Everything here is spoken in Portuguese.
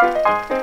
Música